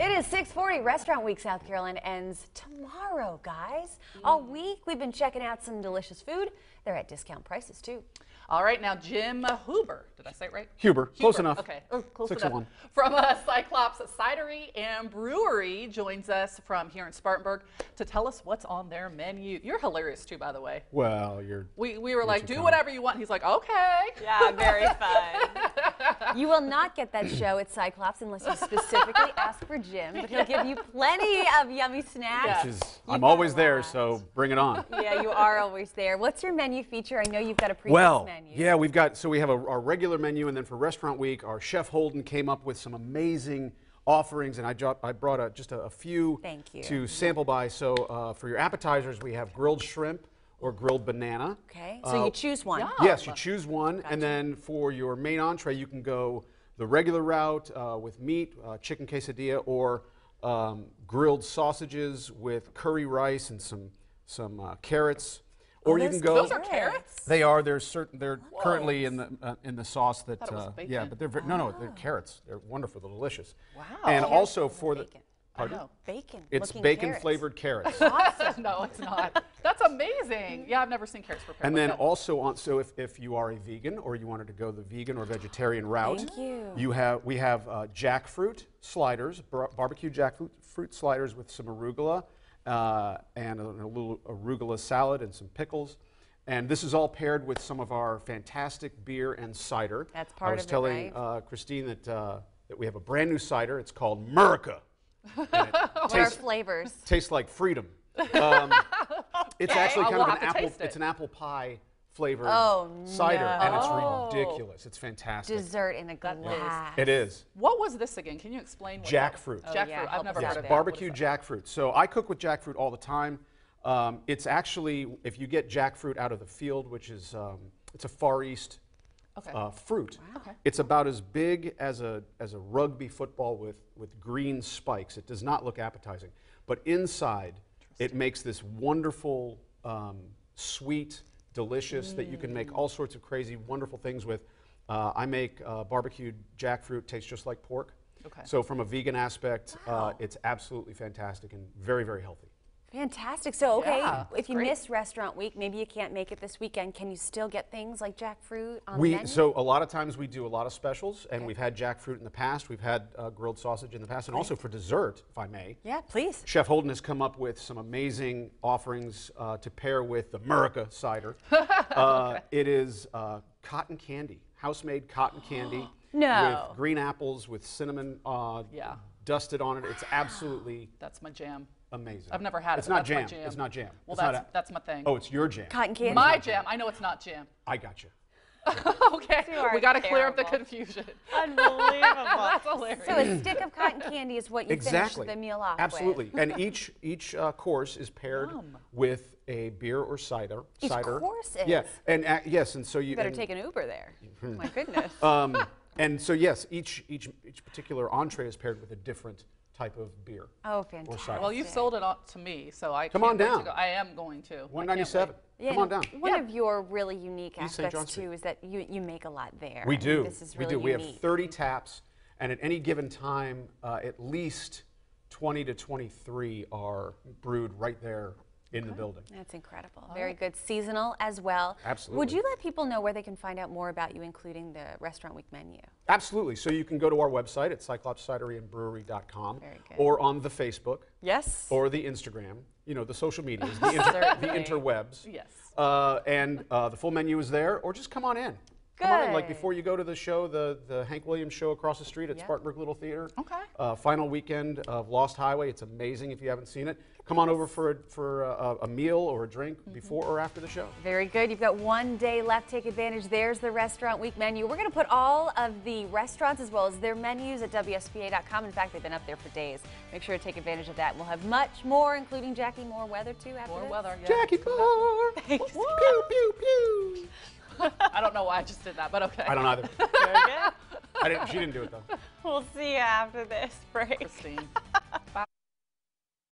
It is 640 Restaurant Week South Carolina ends tomorrow, guys. All week we've been checking out some delicious food. They're at discount prices too. All right, now Jim Huber. Did I say it right? Huber. Close enough. Okay, oh, close Six enough. one. From uh, Cyclops Cidery and Brewery joins us from here in Spartanburg to tell us what's on their menu. You're hilarious too, by the way. Well, you're. We, we were like, do kind. whatever you want. He's like, okay. Yeah, very fun. You will not get that show at Cyclops unless you specifically ask for Jim, but he'll give you plenty of yummy snacks. Yeah. Is, I'm always there, so bring it on. Yeah, you are always there. What's your menu feature? I know you've got a previous Well, menu. yeah, we've got so we have a, our regular menu, and then for Restaurant Week, our chef Holden came up with some amazing offerings, and I, I brought a, just a, a few Thank you. to sample by. So uh, for your appetizers, we have grilled shrimp or grilled banana. Okay, so you choose one. yeah. Yes, you choose one, and then for your main entree, you can go the regular route uh, with meat, uh, chicken quesadilla, or um, grilled sausages with curry rice and some some uh, carrots. Or you can go. Those are carrots? They are. They're certain. They're currently in the uh, in the sauce that. Thought it was uh, bacon. yeah, but they're very, no, no. They're carrots. They're wonderful. They're delicious. Wow. And also for the. Bacon. I know. Bacon. It's bacon carrots. flavored carrots. Awesome. no, it's not. That's amazing. Yeah, I've never seen carrots prepared. And like then that. also on, so if, if you are a vegan or you wanted to go the vegan or vegetarian route, Thank you. you have we have uh, jackfruit sliders, bar- barbecue jackfruit fruit sliders with some arugula uh, and a, a little arugula salad and some pickles. And this is all paired with some of our fantastic beer and cider. That's I part was of it, telling right? uh, Christine that uh, that we have a brand new cider. It's called Murica. And it What are flavors? tastes like freedom. Um, It's actually I kind will of an apple. it. It's an apple pie flavored Oh, cider, and it's ridiculous. It's fantastic. Dessert in a glass. It is What was this again? Can you explain? What jackfruit. Oh, Jackfruit. yeah, I've never us heard of there. that. barbecue What is that? jackfruit. So I cook with jackfruit all the time. Um, it's actually if you get jackfruit out of the field, which is um, it's a Far East Okay. uh, fruit. Okay. It's about as big as a as a rugby football with with green spikes. It does not look appetizing, but inside it makes this wonderful, um, sweet, delicious that you can make all sorts of crazy, wonderful things with. Uh, I make uh, barbecued jackfruit tastes just like pork. Okay. So from a vegan aspect, uh, it's absolutely fantastic and very very healthy. Fantastic. So, okay, Yeah, if you great. miss Restaurant Week, maybe you can't make it this weekend. Can you still get things like jackfruit on the We menu? so a lot of times we do a lot of specials, and we've had jackfruit in the past. We've had uh, grilled sausage in the past, and also for dessert, if I may. yeah, please. Chef Holden has come up with some amazing offerings uh, to pair with the Murica cider. uh, it is uh, cotton candy, house-made cotton candy No. with green apples with cinnamon uh, Yeah. dusted on it. It's absolutely That's my jam. Amazing. I've never had it. It's not jam. Jam. It's not jam. Well, It's that's a- that's my thing. Oh, it's your jam. Cotton candy. my jam. I know it's not jam. I got you. okay. You We got to clear up the confusion. Unbelievable. That's hilarious. so a stick of cotton candy is what you exactly. finish the meal off Absolutely. and each each uh, course is paired Yum. with a beer or cider. Each cider. course Yeah, and uh, yes, and so you You better and, take an Uber there. Hmm. My goodness. Um, and so yes, each each each particular entree is paired with a different type of beer. oh, fantastic. well, you've sold it on to me, so I Come can't on wait to down. go. I am going to. One ninety seven. Yeah, Come on down. One Yeah. of your really unique East aspects too is that you, you make a lot there. We I mean, do. This is we really do. We have 30 taps, and at any given time, uh, at least 20 to 23 are brewed right there in the building. That's incredible. Very good. Seasonal as well. Absolutely. Would you let people know where they can find out more about you, including the Restaurant Week menu? Absolutely. So you can go to our website at cyclopscideryandbrewery.com or on the Facebook Yes. or the Instagram, you know, the social medias, the, inter- the interwebs. Yes. Uh, and uh, the full menu is there, or just come on in. Come on in, like before you go to the show, the, the Hank Williams show across the street at Yep. Spartanburg Little Theater. Okay. Uh, final weekend of Lost Highway. It's amazing if you haven't seen it. Come on over for, a, for a, a meal or a drink Mm-hmm. before or after the show. Very good. You've got one day left. Take advantage. There's the Restaurant Week menu. We're going to put all of the restaurants as well as their menus at WSPA.com. In fact, they've been up there for days. Make sure to take advantage of that. We'll have much more, including Jackie Moore weather too after More this. weather. Yeah. Jackie Moore! Pew, pew, pew! I don't know why I just did that, but okay. I don't either. Very good. I didn't, she didn't do it though. We'll see you after this break. Christine.